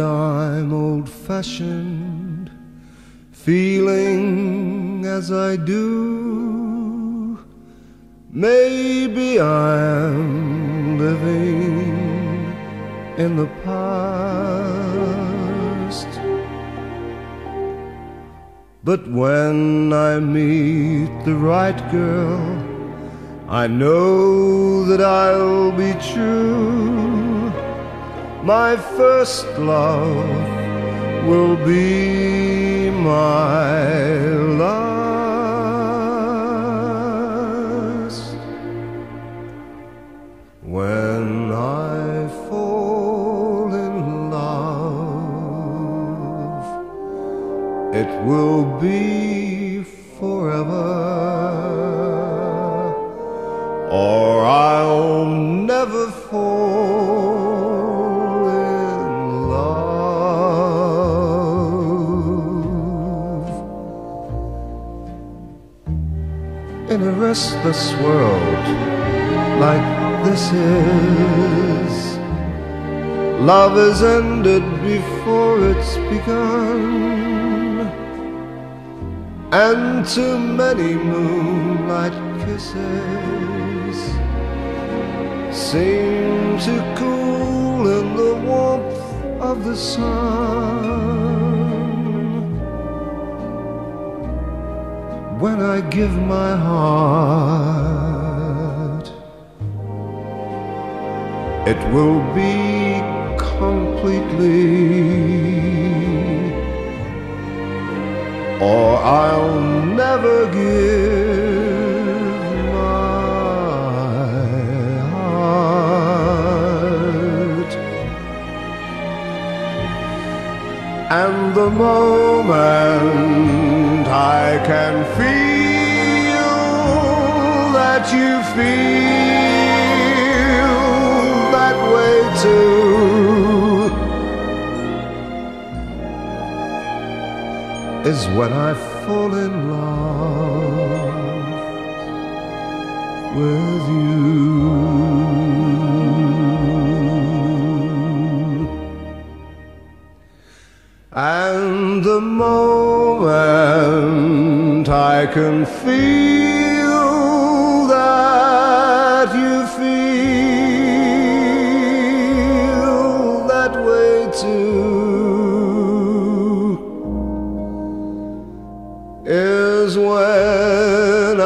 I'm old fashioned, feeling as I do. Maybe I'm living in the past. But when I meet the right girl, I know that I'll be true. My first love will be my last. When I fall in love, it will be forever, or I'll never fall In a restless world like this is, love is ended before it's begun. And too many moonlight kisses seem to cool in the warmth of the sun. When I give my heart, it will be completely or I'll never give my heart. And the moment I can feel that you feel that way too. is when I fall in love with you. And the moment I can feel that you feel that way too is when